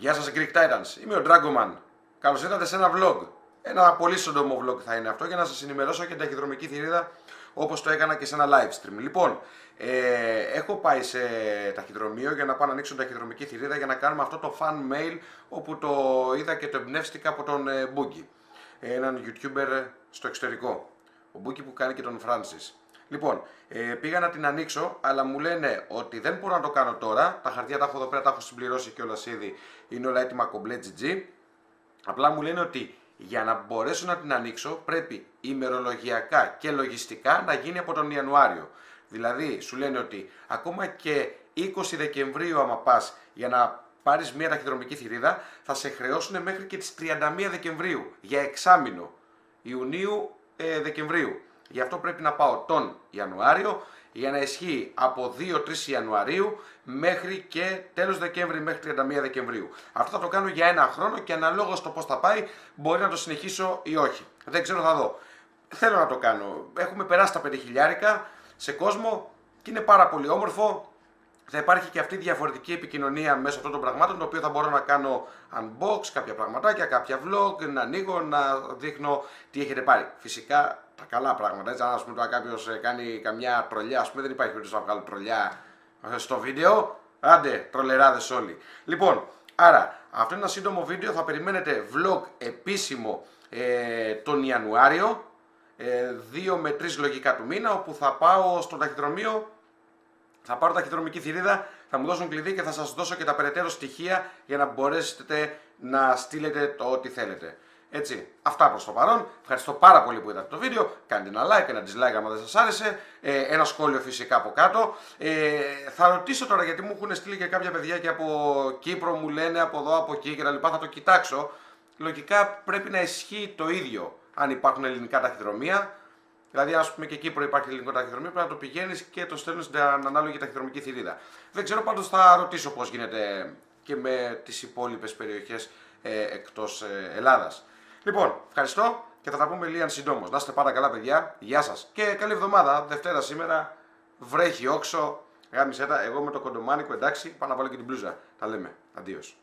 Γεια σας Greek Titans, είμαι ο Dragoman. Καλώς ήρθατε σε ένα vlog. Ένα πολύ σύντομο vlog θα είναι αυτό για να σας ενημερώσω και την ταχυδρομική θηρίδα όπως το έκανα και σε ένα live stream. Λοιπόν, ε, έχω πάει σε ταχυδρομείο για να πάω να ανοίξω την ταχυδρομική θηρίδα για να κάνουμε αυτό το fan mail όπου το είδα και το εμπνεύστηκα από τον ε, Boogie, έναν youtuber στο εξωτερικό. Ο Boogie που κάνει και τον Francis. Λοιπόν, ε, πήγα να την ανοίξω, αλλά μου λένε ότι δεν μπορώ να το κάνω τώρα. Τα χαρτιά τα έχω εδώ πέρα, τα έχω συμπληρώσει και όλα ήδη. Είναι όλα έτοιμα κομπλέ GG. Απλά μου λένε ότι για να μπορέσω να την ανοίξω πρέπει ημερολογιακά και λογιστικά να γίνει από τον Ιανουάριο. Δηλαδή, σου λένε ότι ακόμα και 20 Δεκεμβρίου, άμα πας για να πάρεις μια ταχυδρομική θηρίδα, θα σε χρεώσουν μέχρι και τις 31 Δεκεμβρίου για εξάμηνο Ιουνίου ε, Δεκεμβρίου. Γι' αυτό πρέπει να πάω τον Ιανουάριο για να ισχύει από 2-3 Ιανουαρίου μέχρι και τέλος Δεκέμβρη μέχρι 31 Δεκεμβρίου. Αυτό θα το κάνω για ένα χρόνο και αναλόγως στο πώς θα πάει μπορεί να το συνεχίσω ή όχι. Δεν ξέρω, θα δω. Θέλω να το κάνω. Έχουμε περάσει τα 5 χιλιάρικα σε κόσμο και είναι πάρα πολύ όμορφο θα υπάρχει και αυτή η διαφορετική επικοινωνία μέσω αυτών των πραγμάτων, το οποίο θα μπορώ να κάνω unbox, κάποια πραγματάκια, κάποια vlog, να ανοίγω, να δείχνω τι έχετε πάρει. Φυσικά τα καλά πράγματα, έτσι, αν ας πούμε τώρα κάποιος ε, κάνει καμιά τρολιά, ας πούμε δεν υπάρχει περίπτωση να βγάλω τρολιά ε, στο βίντεο, άντε τρολεράδες όλοι. Λοιπόν, άρα αυτό είναι ένα σύντομο βίντεο, θα περιμένετε vlog επίσημο ε, τον Ιανουάριο, ε, 2 με 3 λογικά του μήνα, όπου θα πάω στο ταχυδρομείο θα πάρω ταχυδρομική θηρίδα, θα μου δώσουν κλειδί και θα σας δώσω και τα περαιτέρω στοιχεία για να μπορέσετε να στείλετε το ό,τι θέλετε. Έτσι, αυτά προς το παρόν. Ευχαριστώ πάρα πολύ που είδατε το βίντεο. Κάντε ένα like, ένα dislike άμα δεν σας άρεσε. Ε, ένα σχόλιο φυσικά από κάτω. Ε, θα ρωτήσω τώρα γιατί μου έχουν στείλει και κάποια παιδιά και από Κύπρο μου λένε από εδώ, από εκεί κτλ. Θα το κοιτάξω. Λογικά πρέπει να ισχύει το ίδιο αν υπάρχουν ελληνικά ταχυδρομεία. Δηλαδή, ας πούμε και Κύπρο υπάρχει ελληνικό ταχυδρομείο, πρέπει να το πηγαίνεις και το στέλνεις στην ανάλογη ταχυδρομική θηρίδα. Δεν ξέρω, πάντως θα ρωτήσω πώς γίνεται και με τις υπόλοιπες περιοχές ε, εκτός ε, Ελλάδας. Λοιπόν, ευχαριστώ και θα τα πούμε λίγαν συντόμως. Να είστε πάρα καλά, παιδιά. Γεια σας και καλή εβδομάδα. Δευτέρα σήμερα. Βρέχει όξο. Γάμισε τα. Εγώ με το κοντομάνικο εντάξει. Πάω να βάλω και την μπλούζα. Τα λέμε. Αντίος.